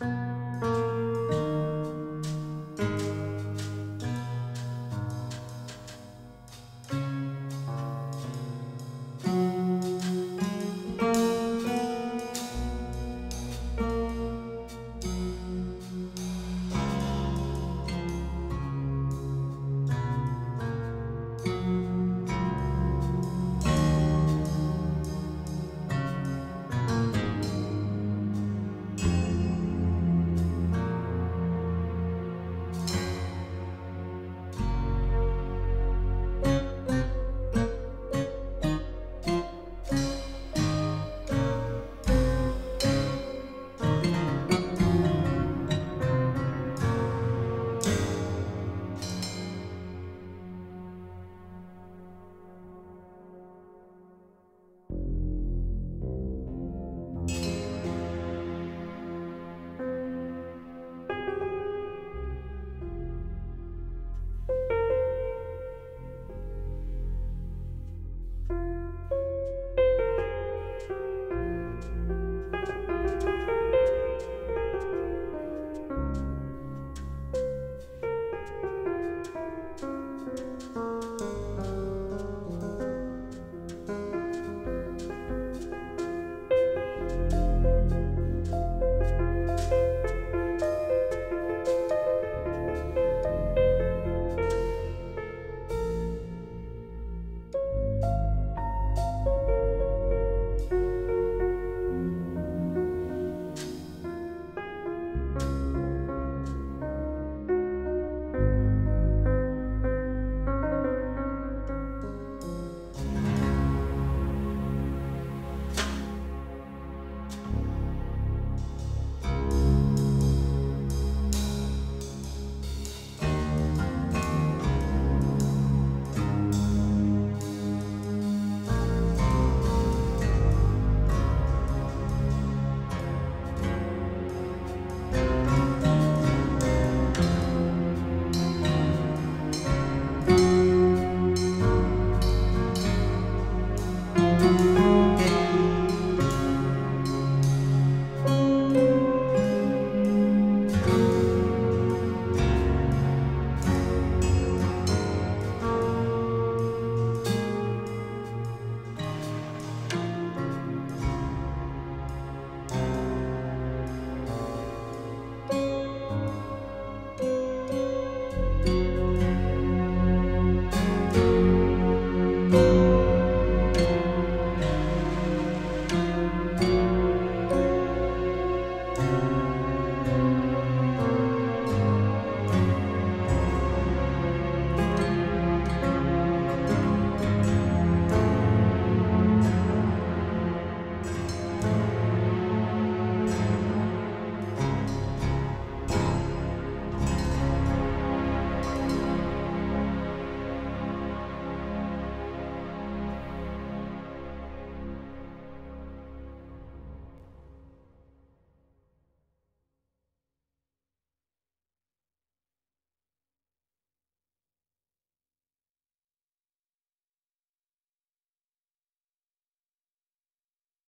Bye.